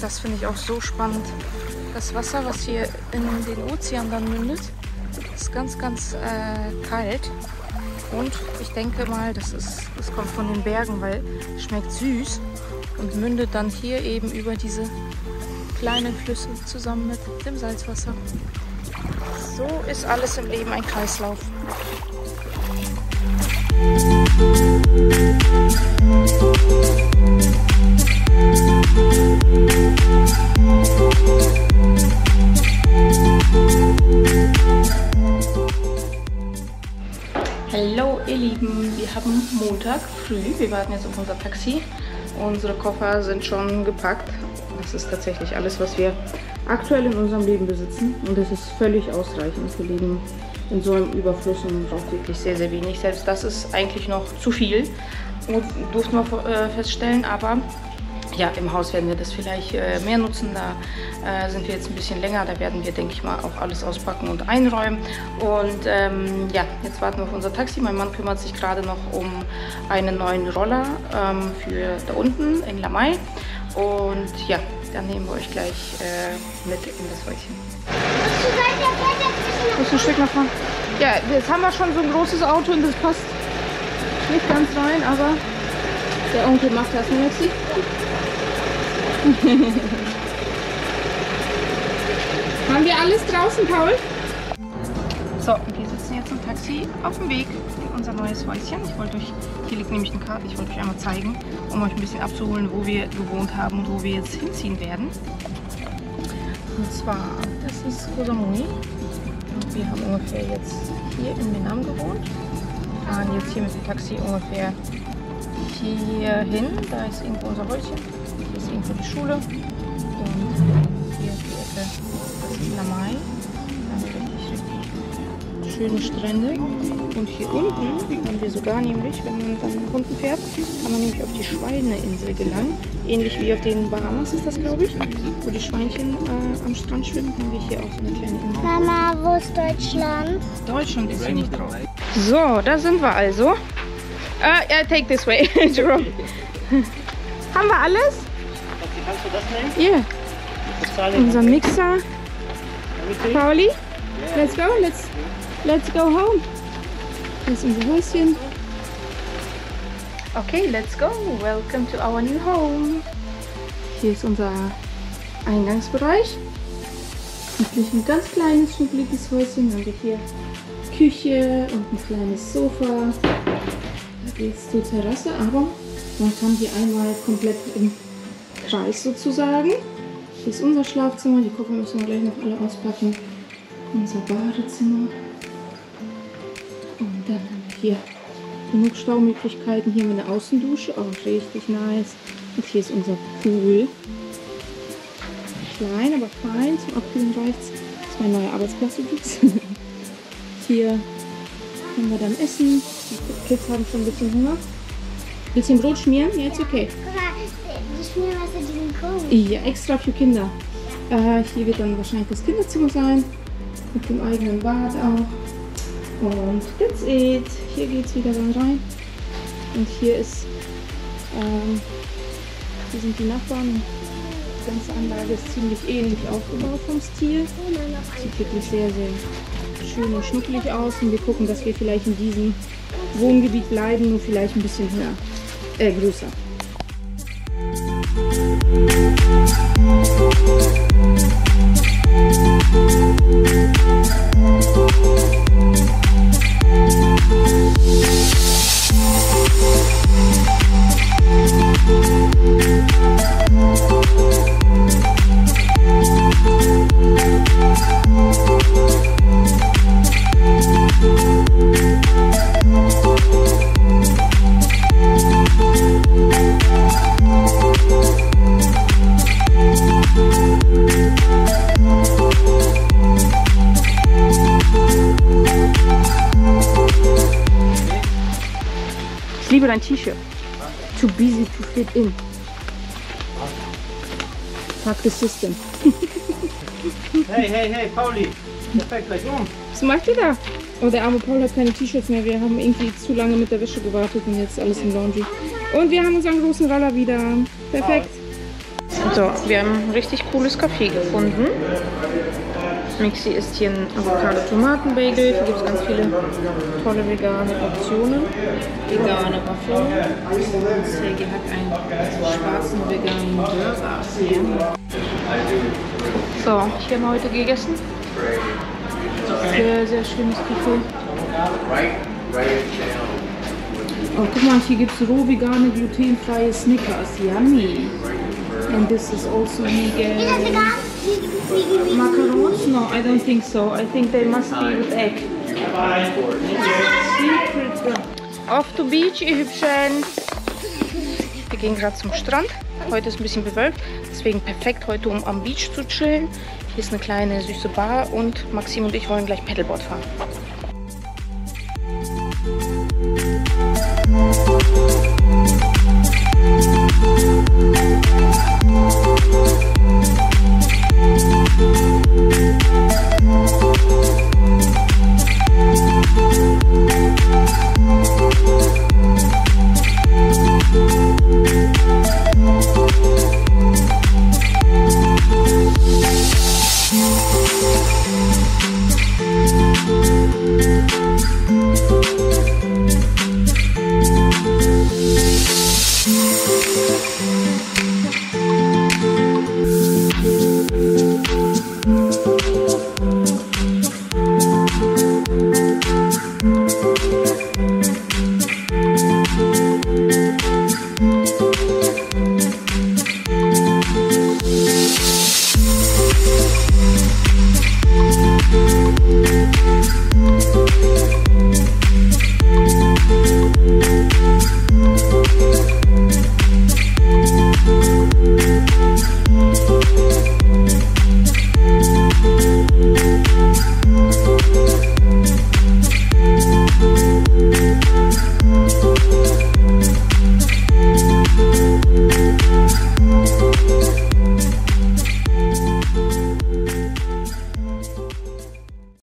Das finde ich auch so spannend. Das Wasser, was hier in den Ozean dann mündet, ist ganz, ganz äh, kalt. Und ich denke mal, das, ist, das kommt von den Bergen, weil es schmeckt süß und mündet dann hier eben über diese kleinen Flüsse zusammen mit dem Salzwasser. So ist alles im Leben ein Kreislauf. Hallo haben Montag früh, wir warten jetzt auf unser Taxi. Unsere Koffer sind schon gepackt. Das ist tatsächlich alles, was wir aktuell in unserem Leben besitzen und das ist völlig ausreichend. Wir leben in so einem Überfluss und braucht wirklich sehr, sehr wenig. Selbst das ist eigentlich noch zu viel, durften wir äh, feststellen, aber ja, im Haus werden wir das vielleicht äh, mehr nutzen. Da äh, sind wir jetzt ein bisschen länger. Da werden wir, denke ich mal, auch alles auspacken und einräumen. Und ähm, ja, jetzt warten wir auf unser Taxi. Mein Mann kümmert sich gerade noch um einen neuen Roller ähm, für da unten in Lamai. Und ja, dann nehmen wir euch gleich äh, mit in das Häuschen. Muss ein Stück nach vorne. Ja, jetzt haben wir schon so ein großes Auto und das passt nicht ganz rein, aber der Onkel macht das. Merci. Haben wir alles draußen, Paul? So, wir sitzen jetzt im Taxi auf dem Weg in unser neues Häuschen. Ich wollte euch, hier liegt nämlich eine Karte, ich wollte euch einmal zeigen, um euch ein bisschen abzuholen, wo wir gewohnt haben und wo wir jetzt hinziehen werden. Und zwar, das ist Kosamui. Und wir haben ungefähr jetzt hier in Menam gewohnt. Wir fahren jetzt hier mit dem Taxi ungefähr hier hin. Da ist irgendwo unser Häuschen. Hier ist irgendwo die Schule. Und hier ist die Ecke, das ist Lamai. Da haben wir richtig, richtig schöne Strände. Und hier unten haben wir sogar nämlich, wenn man dann nach unten fährt, kann man nämlich auf die Schweineinsel gelangen. Ähnlich wie auf den Bahamas ist das, glaube ich. Wo die Schweinchen äh, am Strand schwimmen, haben wir hier auch so eine kleine Insel. Mama, wo ist Deutschland? Deutschland ist hier nicht drauf. So, da sind wir also. Uh, yeah, take this way, Jerome. Haben wir alles? Kannst du das nehmen? Zahle Unser Mixer. Pauli, let's go. Let's, let's go home. Das ist unser Häuschen. Okay, let's go. Welcome to our new home. Hier ist unser Eingangsbereich. Natürlich ein ganz kleines, schnuckeliges Häuschen. Dann haben wir hier Küche und ein kleines Sofa. Da geht es zur Terrasse, aber man kann hier einmal komplett im Kreis sozusagen. Hier ist unser Schlafzimmer. Die Koffer müssen wir gleich noch alle auspacken. Unser Badezimmer. Und dann haben wir hier genug Staumöglichkeiten. Hier haben wir eine Außendusche, auch richtig nice. Und hier ist unser Pool. Klein, aber fein. Zum Abkühlen reicht's. Das ist mein neuer Arbeitsplatz hier können wir dann essen. Die Kids haben schon ein bisschen Hunger. Ein Brot schmieren? Ja, jetzt okay. Die Schmierwasser, die sind cool. Ja, extra für Kinder. Äh, hier wird dann wahrscheinlich das Kinderzimmer sein. Mit dem eigenen Bad auch. Und that's it. Hier geht es wieder dann rein. Und hier ist, ähm, hier sind die Nachbarn. Die ganze Anlage ist ziemlich ähnlich aufgebaut vom Stil. Sieht wirklich sehr, sehr schön und schnuckelig aus. Und wir gucken, dass wir vielleicht in diesem Wohngebiet bleiben, nur vielleicht ein bisschen höher, äh, größer. Mama, über dein T-Shirt. Too busy to fit in. Fuck the system. Hey, hey, hey, Pauli. Der fällt gleich um. Was macht ihr da? Oh, der arme Paul hat keine T-Shirts mehr. Wir haben irgendwie zu lange mit der Wäsche gewartet und jetzt alles im Laundry. Und wir haben unseren großen Roller wieder. Perfekt. So, wir haben ein richtig cooles Café gefunden. Mixi isst hier einen Avocado-Tomaten-Bagel. Hier gibt es ganz viele tolle vegane Optionen. Vegane Waffeln. Sergei hat einen schwarzen veganen Burger. So, haben wir heute gegessen. Sehr, sehr schönes Café. Oh, guck mal, hier gibt es roh vegane, glutenfreie Snickers. Yummy. And this is also vegan. Macarons? No, I don't think so. I think they must be with egg. Off to beach, ihr Hübschen. Wir gehen gerade zum Strand. Heute ist ein bisschen bewölkt, deswegen perfekt heute, um am Beach zu chillen. Hier ist eine kleine süße Bar und Maxim und ich wollen gleich Paddleboard fahren. 嗯。